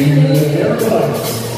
Amen.